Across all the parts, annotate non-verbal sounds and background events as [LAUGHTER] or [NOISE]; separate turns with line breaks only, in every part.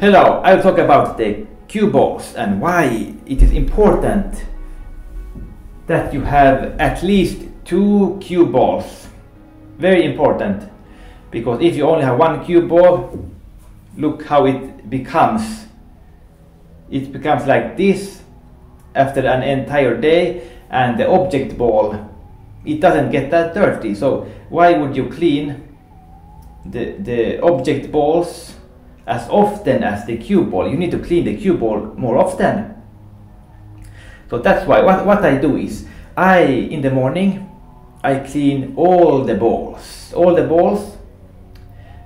Hello, I'll talk about the cue balls and why it is important that you have at least two cue balls. Very important because if you only have one cue ball, look how it becomes. It becomes like this after an entire day and the object ball it doesn't get that dirty so why would you clean the, the object balls as often as the cue ball. You need to clean the cue ball more often. So that's why what, what I do is I in the morning I clean all the balls, all the balls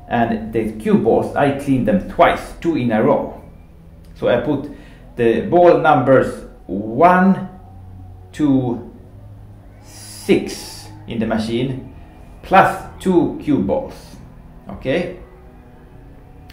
and the cue balls I clean them twice, two in a row. So I put the ball numbers one, two, six in the machine plus two cue balls. Okay?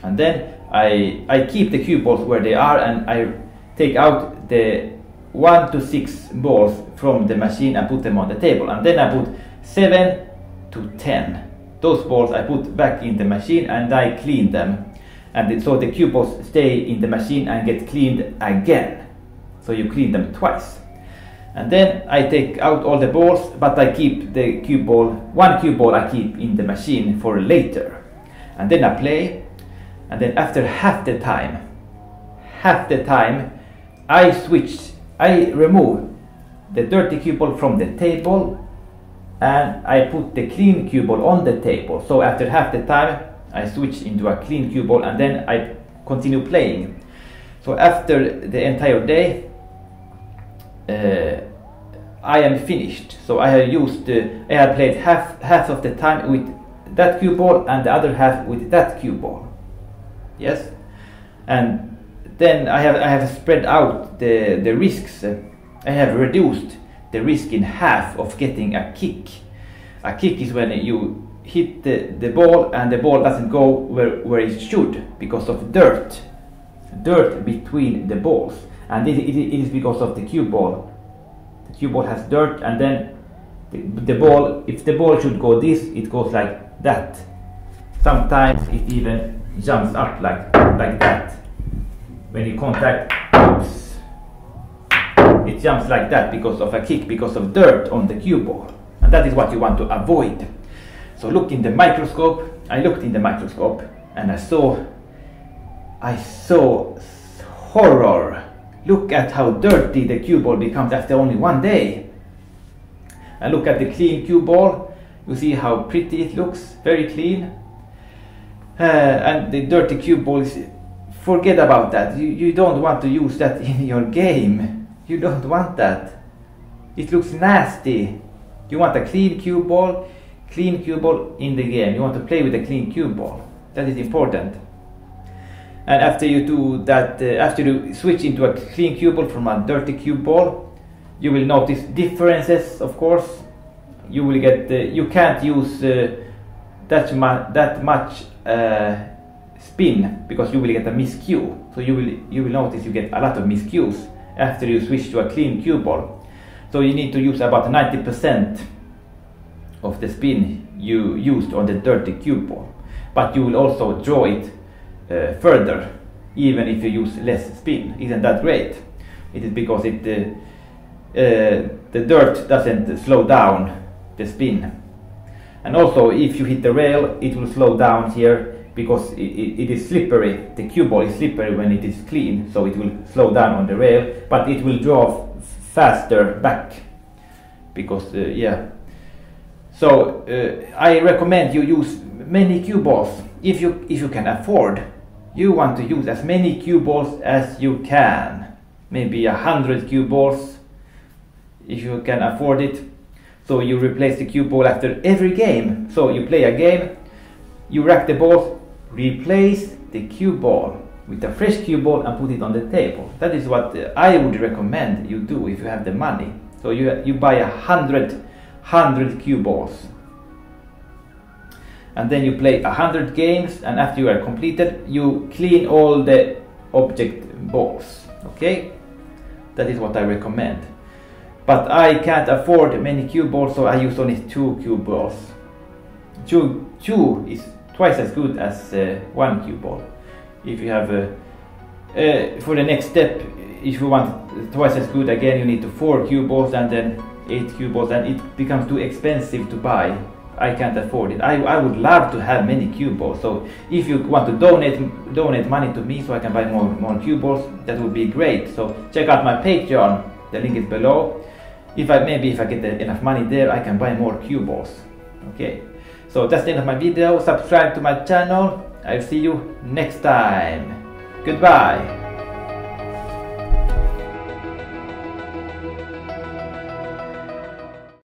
and then I, I keep the cue balls where they are and I take out the 1 to 6 balls from the machine and put them on the table. And then I put 7 to 10 those balls I put back in the machine and I clean them. And so the cue balls stay in the machine and get cleaned again. So you clean them twice. And then I take out all the balls but I keep the cue ball one cue ball I keep in the machine for later and then I play. And then after half the time half the time I switch I remove the dirty cue ball from the table and I put the clean cue ball on the table. So after half the time I switch into a clean cue ball and then I continue playing. So after the entire day uh, I am finished. So I have used uh, I have played half half of the time with that cue ball and the other half with that cue ball yes? And then I have, I have spread out the, the risks. I have reduced the risk in half of getting a kick. A kick is when you hit the, the ball and the ball doesn't go where, where it should because of dirt. Dirt between the balls. And it, it, it is because of the cue ball the cue ball has dirt and then the, the ball if the ball should go this it goes like that sometimes it even jumps up like, like that. When you contact, oops, it jumps like that because of a kick, because of dirt on the cue ball. And that is what you want to avoid. So look in the microscope. I looked in the microscope and I saw, I saw horror. Look at how dirty the cue ball becomes after only one day. And look at the clean cue ball. You see how pretty it looks, very clean. Uh, and the dirty cue balls forget about that. You, you don't want to use that [LAUGHS] in your game. You don't want that. It looks nasty. You want a clean cue ball clean cue ball in the game. You want to play with a clean cue ball. That is important. And after you do that uh, after you switch into a clean cue ball from a dirty cue ball you will notice differences of course you will get uh, you can't use uh, that, mu that much uh, spin because you will get a miscue. So you will you will notice you get a lot of miscues after you switch to a clean cue ball. So you need to use about 90% of the spin you used on the dirty cue ball. But you will also draw it uh, further even if you use less spin. Isn't that great? It is because it uh, uh, the dirt doesn't slow down the spin. And also if you hit the rail it will slow down here because it, it, it is slippery. The cue ball is slippery when it is clean so it will slow down on the rail but it will draw faster back because uh, yeah. So uh, I recommend you use many cue balls. If you if you can afford you want to use as many cue balls as you can. Maybe a hundred cue balls if you can afford it so you replace the cue ball after every game. So you play a game, you rack the balls, replace the cue ball with a fresh cue ball and put it on the table. That is what uh, I would recommend you do if you have the money. So you, you buy a hundred, hundred cue balls. And then you play a hundred games and after you are completed, you clean all the object balls. Okay? That is what I recommend. But I can't afford many cue balls, so I use only two cue balls. Two, two is twice as good as uh, one cue ball. If you have uh, uh, for the next step, if you want twice as good again, you need to four cue balls and then eight cue balls, and it becomes too expensive to buy. I can't afford it. I, I would love to have many cue balls. So if you want to donate donate money to me so I can buy more more cue balls, that would be great. So check out my Patreon. The link is below. If I maybe if I get enough money there, I can buy more cue balls. Okay. So that's the end of my video. Subscribe to my channel. I'll see you next time. Goodbye.